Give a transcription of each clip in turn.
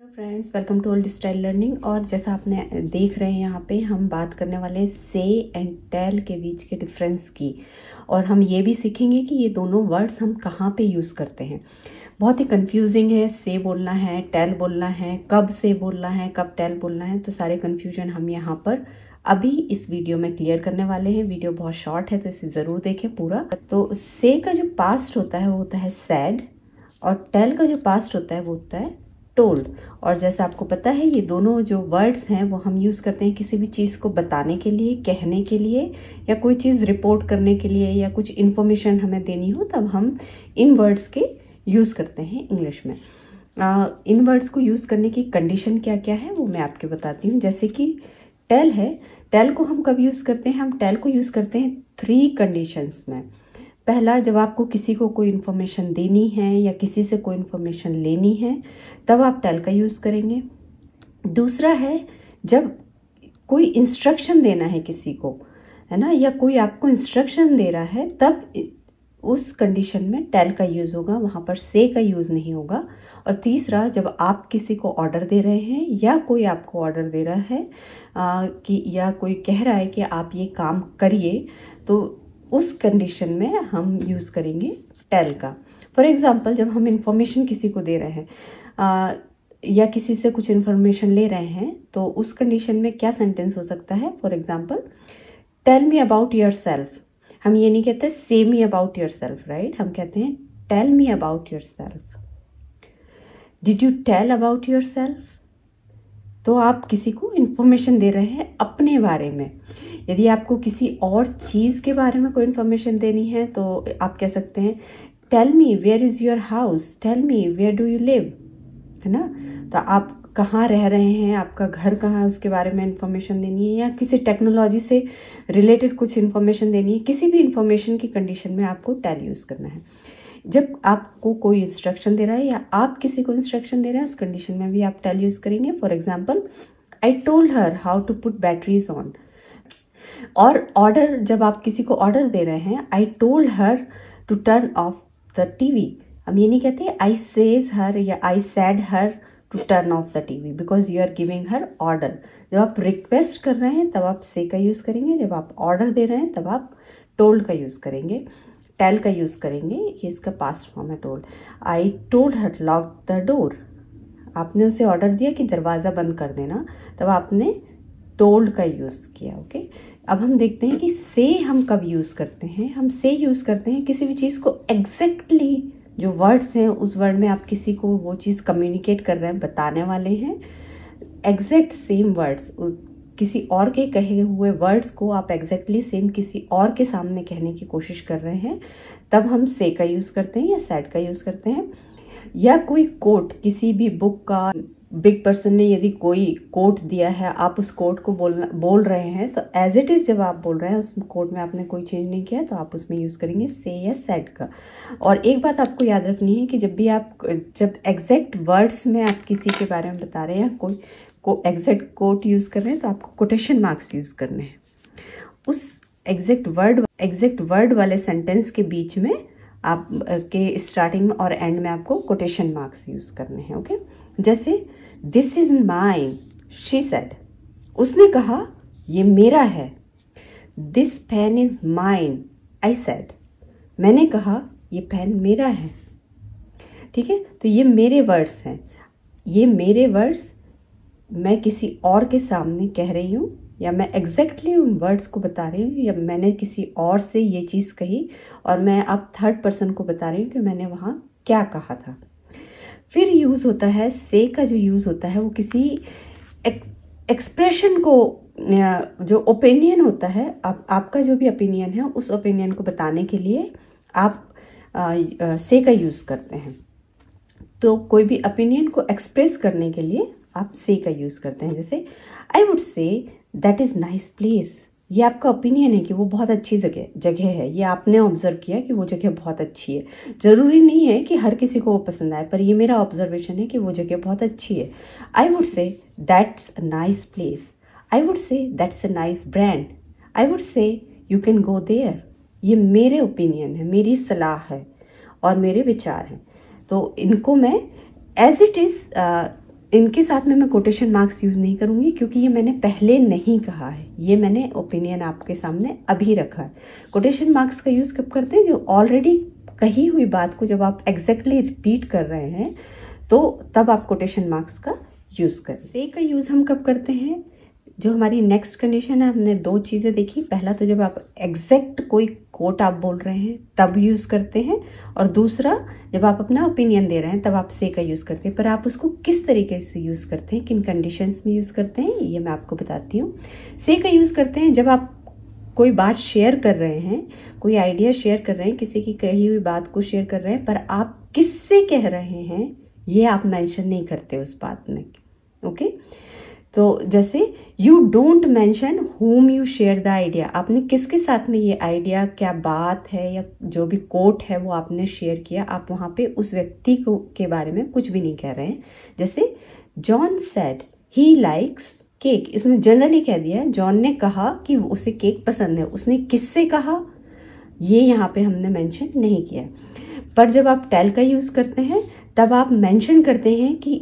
Hello friends welcome to old style learning और जैसा आपने देख रहे हैं यहाँ पे हम बात करने वाले हैं से एंड टेल के बीच के डिफरेंस की और हम ये भी सीखेंगे कि ये दोनों वर्ड्स हम कहाँ पे यूज़ करते हैं। बहुत ही कंफ्यूजिंग है, से बोलना है टेल बोलना है, कब से बोलना है, कब टेल बोलना है तो सारे कन्फ्यूज़न हम यहाँ पर अभी इस वीडियो में क्लियर करने वाले हैं। वीडियो बहुत शॉर्ट है तो इसे ज़रूर देखें पूरा। तो से का जो पास्ट होता है, वो होता है सैड और टेल का जो पास्ट होता है, वो होता है टोल्ड और जैसे आपको पता है ये दोनों जो वर्ड्स हैं वो हम यूज़ करते हैं किसी भी चीज़ को बताने के लिए कहने के लिए या कोई चीज़ रिपोर्ट करने के लिए या कुछ इन्फॉर्मेशन हमें देनी हो तब हम इन वर्ड्स के यूज़ करते हैं इंग्लिश में। आ, इन वर्ड्स को यूज़ करने की कंडीशन क्या क्या है वो मैं आपके बताती हूँ। जैसे कि टेल है टेल को हम कब यूज़ करते हैं? हम टेल को यूज़ करते हैं थ्री कंडीशंस में। पहला जब आपको किसी को कोई इन्फॉर्मेशन देनी है या किसी से कोई इन्फॉर्मेशन लेनी है तब आप टेल का यूज़ करेंगे। दूसरा है जब कोई इंस्ट्रक्शन देना है किसी को है ना या कोई आपको इंस्ट्रक्शन दे रहा है तब उस कंडीशन में टेल का यूज़ होगा वहाँ पर से का यूज़ नहीं होगा। और तीसरा जब आप किसी को ऑर्डर दे रहे हैं या कोई आपको ऑर्डर दे रहा है आ, कि या कोई कह रहा है कि आप ये काम करिए तो उस कंडीशन में हम यूज़ करेंगे टेल का। फॉर एग्ज़ाम्पल जब हम इंफॉर्मेशन किसी को दे रहे हैं आ, या किसी से कुछ इन्फॉर्मेशन ले रहे हैं तो उस कंडीशन में क्या सेंटेंस हो सकता है? For example tell me about yourself हम ये नहीं कहते say me about yourself right हम कहते हैं tell me about yourself did you tell about yourself तो आप किसी को इन्फॉर्मेशन दे रहे हैं अपने बारे में। यदि आपको किसी और चीज़ के बारे में कोई इन्फॉर्मेशन देनी है तो आप कह सकते हैं tell me where is your house tell me where do you live है ना? तो आप कहाँ रह रहे हैं? आपका घर कहाँ है? उसके बारे में इंफॉर्मेशन देनी है या किसी टेक्नोलॉजी से रिलेटेड कुछ इन्फॉर्मेशन देनी है? किसी भी इन्फॉर्मेशन की कंडीशन में आपको टेल यूज़ करना है। जब आपको कोई इंस्ट्रक्शन दे रहा है या आप किसी को इंस्ट्रक्शन दे रहे हैं, उस कंडीशन में भी आप टेल यूज़ करेंगे। For example I told her how to put batteries on और ऑर्डर जब आप किसी को ऑर्डर दे रहे हैं I told her to turn off the TV हम ये नहीं कहते आई सेज हर या I said her to turn off the TV because you are giving her order जब आप रिक्वेस्ट कर रहे हैं, तब आप से का यूज़ करेंगे। जब आप ऑर्डर दे रहे हैं, तब आप टोल्ड का यूज़ करेंगे। टेल का यूज़ करेंगे, ये इसका पास्ट फॉर्म है told. I told her lock the door आपने उसे ऑर्डर दिया कि दरवाज़ा बंद कर देना, तब आपने टोल्ड का यूज़ किया ओके अब हम देखते हैं कि से हम कब यूज़ करते हैं। हम से यूज़ करते हैं किसी भी चीज़ को एग्जैक्टली जो वर्ड्स हैं, उस वर्ड में आप किसी को वो चीज़ कम्युनिकेट कर रहे हैं, बताने वाले हैं। एग्जैक्ट सेम वर्ड्स किसी और के कहे हुए वर्ड्स को आप एग्जैक्टली exactly सेम किसी और के सामने कहने की कोशिश कर रहे हैं, तब हम से का यूज़ करते हैं या सैड का यूज़ करते हैं। या कोई कोट किसी भी बुक का बिग पर्सन ने यदि कोई कोट दिया है, आप उस कोट को बोलना बोल रहे हैं तो एज इट इज़ जब आप बोल रहे हैं, उस कोट में आपने कोई चेंज नहीं किया तो आप उसमें यूज़ करेंगे से या सेट का। और एक बात आपको याद रखनी है कि जब भी आप, जब एग्जैक्ट वर्ड्स में आप किसी के बारे में बता रहे हैं कोई को एग्जैक्ट कोट यूज़ कर रहे हैं तो आपको कोटेशन मार्क्स यूज़ करने हैं। उस एग्जैक्ट वर्ड एग्जैक्ट वर्ड वाले सेंटेंस के बीच में आप के स्टार्टिंग और एंड में आपको कोटेशन मार्क्स यूज़ करने हैं ओके जैसे this is mine she said उसने कहा, ये मेरा है। This pen is mine I said मैंने कहा, ये पेन मेरा है। ठीक है? तो ये मेरे वर्ड्स हैं। ये मेरे वर्ड्स मैं किसी और के सामने कह रही हूँ, या मैं एग्जैक्टली exactly उन वर्ड्स को बता रही हूँ, या मैंने किसी और से ये चीज़ कही, और मैं अब थर्ड पर्सन को बता रही हूँ कि मैंने वहाँ क्या कहा था। फिर यूज़ होता है से का जो यूज़ होता है, वो किसी एक्सप्रेशन को जो ओपिनियन होता है, आप, आपका जो भी ओपिनियन है, उस ओपिनियन को बताने के लिए आप से का यूज़ करते हैं। तो कोई भी ओपिनियन को एक्सप्रेस करने के लिए आप से का यूज़ करते हैं। जैसे I would say that is nice place ये आपका ओपिनियन है कि वो बहुत अच्छी जगह जगह है। ये आपने ऑब्ज़र्व किया कि वो जगह बहुत अच्छी है। ज़रूरी नहीं है कि हर किसी को वो पसंद आए, पर ये मेरा ऑब्जर्वेशन है कि वो जगह बहुत अच्छी है। I would say that's a nice place I would say that's a nice brand I would say you can go there ये मेरे ओपिनियन है, मेरी सलाह है और मेरे विचार हैं। तो इनको मैं एज इट इज़ इनके साथ में मैं कोटेशन मार्क्स यूज़ नहीं करूँगी क्योंकि ये मैंने पहले नहीं कहा है। ये मैंने ओपिनियन आपके सामने अभी रखा है। कोटेशन मार्क्स का यूज़ कब करते हैं? जो ऑलरेडी कही हुई बात को जब आप एग्जैक्टली exactly रिपीट कर रहे हैं तो तब आप कोटेशन मार्क्स का यूज़ करें से का यूज़ हम कब करते हैं? जो हमारी नेक्स्ट कंडीशन है, हमने दो चीज़ें देखी। पहला तो जब आप एग्जैक्ट कोई कोट आप बोल रहे हैं, तब यूज़ करते हैं। और दूसरा, जब आप अपना ओपिनियन दे रहे हैं, तब आप से का यूज़ करते हैं। पर आप उसको किस तरीके से यूज़ करते हैं, किन कंडीशंस में यूज़ करते हैं, ये मैं आपको बताती हूँ। से का यूज़ करते हैं, जब आप कोई बात शेयर कर रहे हैं, कोई आइडिया शेयर कर रहे हैं, किसी की कही हुई बात को शेयर कर रहे हैं, पर आप किससे कह रहे हैं, ये आप मेंशन नहीं करते उस बात में ओके तो जैसे you don't mention whom you share the idea आपने किसके साथ में ये आइडिया क्या बात है या जो भी कोट है वो आपने शेयर किया, आप वहाँ पे उस व्यक्ति को, के बारे में कुछ भी नहीं कह रहे हैं। जैसे John said he likes cake इसमें जनरली कह दिया है जॉन ने कहा कि उसे केक पसंद है। उसने किससे कहा? ये यहाँ पे हमने मेंशन नहीं किया पर जब आप टेल का यूज़ करते हैं, तब आप मेंशन करते हैं कि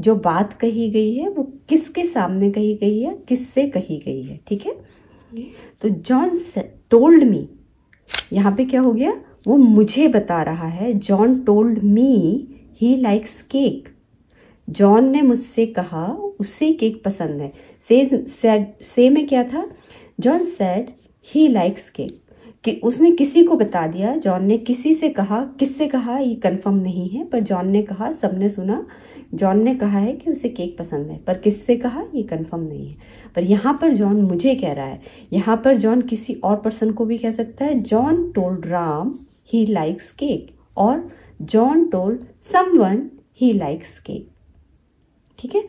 जो बात कही गई है, वो किसके सामने कही गई है किससे कही गई है ठीक है? तो जॉन टोल्ड मी यहाँ पे क्या हो गया? वो मुझे बता रहा है John told me he likes cake. John ने मुझसे कहा उसे केक पसंद है। से से में क्या था? John said he likes cake. कि उसने किसी को बता दिया जॉन ने किसी से कहा किससे कहा ये कंफर्म नहीं है पर जॉन ने कहा सबने सुना जॉन ने कहा है कि उसे केक पसंद है, पर किससे कहा ये कंफर्म नहीं है। पर यहाँ पर जॉन मुझे कह रहा है, यहाँ पर जॉन किसी और पर्सन को भी कह सकता है। John told Ram he likes cake और John told someone he likes cake ठीक है?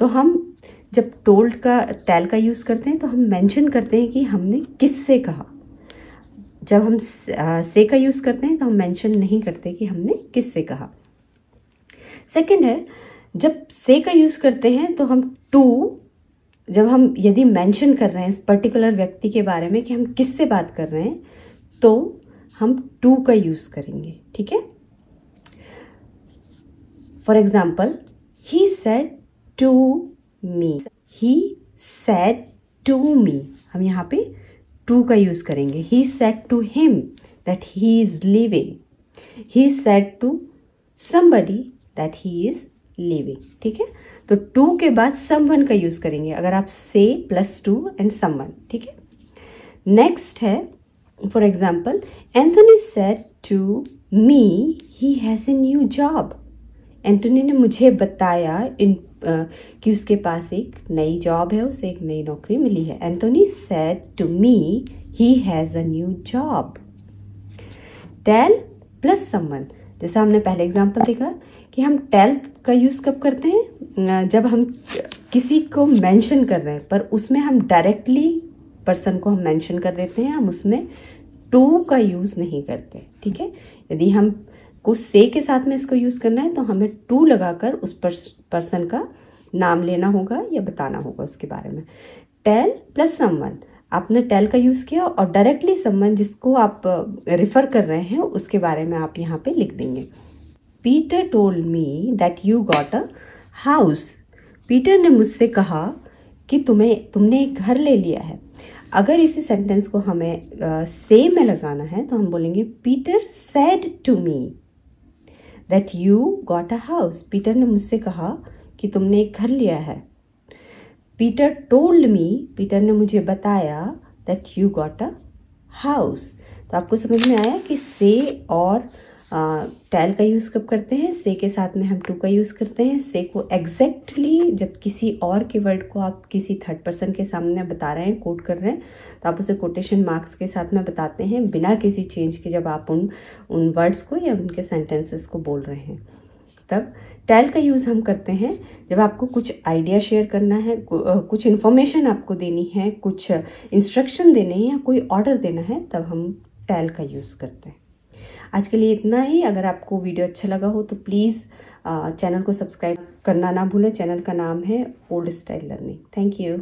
तो हम जब टोल्ड का टैल का यूज़ करते हैं तो हम मेंशन करते हैं कि हमने किससे कहा। जब हम से का यूज़ करते हैं तो हम मेंशन नहीं करते कि हमने किससे कहा। सेकंड है जब से का यूज़ करते हैं तो हम टू जब हम यदि मेंशन कर रहे हैं इस पर्टिकुलर व्यक्ति के बारे में कि हम किससे बात कर रहे हैं तो हम टू का यूज़ करेंगे, ठीक है? For example he said to me he said to me हम यहाँ पे टू का यूज़ करेंगे. He said to him that he is living he said to somebody that he is living ठीक है? तो टू के बाद समवन का यूज़ करेंगे। अगर आप से प्लस टू एंड समवन ठीक है? नेक्स्ट है for example Anthony said to me he has a new job Anthony ने मुझे बताया इन कि उसके पास एक नई जॉब है, उसे एक नई नौकरी मिली है। Anthony said to me he has a new job tell plus someone जैसा हमने पहले एग्ज़ाम्पल देखा कि हम टेल का यूज़ कब करते हैं? जब हम किसी को मेंशन कर रहे हैं, पर उसमें हम डायरेक्टली पर्सन को हम मेंशन कर देते हैं, हम उसमें टू का यूज़ नहीं करते, ठीक है? यदि हम को से के साथ में इसको यूज़ करना है तो हमें टू लगाकर उस पर्सन का नाम लेना होगा या बताना होगा उसके बारे में। टेल प्लस समवन, आपने टेल का यूज़ किया और डायरेक्टली समवन जिसको आप रेफर कर रहे हैं, उसके बारे में आप यहाँ पे लिख देंगे। Peter told me that you got a house Peter ने मुझसे कहा कि तुम्हें, तुमने एक घर ले लिया है। अगर इसी सेंटेंस को हमें से में लगाना है तो हम बोलेंगे Peter said to me that you got a house Peter ने मुझसे कहा कि तुमने एक घर लिया है। पीटर टोल्ड मी पीटर ने मुझे बताया that you got a house तो आपको समझ में आया कि से और टेल का यूज़ कब करते हैं? से के साथ में हम टू का यूज़ करते हैं। से को एग्जैक्टली जब किसी और के वर्ड को आप किसी थर्ड पर्सन के सामने बता रहे हैं कोट कर रहे हैं तो आप उसे कोटेशन मार्क्स के साथ में बताते हैं बिना किसी चेंज के जब आप उन उन वर्ड्स को या उनके सेंटेंसेस को बोल रहे हैं। तब टेल का यूज़ हम करते हैं। जब आपको कुछ आइडिया शेयर करना है कुछ इन्फॉर्मेशन आपको देनी है, कुछ इंस्ट्रक्शन देने हैं या कोई ऑर्डर देना है, तब हम टेल का यूज़ करते हैं। आज के लिए इतना ही। अगर आपको वीडियो अच्छा लगा हो तो प्लीज़ चैनल को सब्सक्राइब करना ना भूलें। चैनल का नाम है old style learning thank you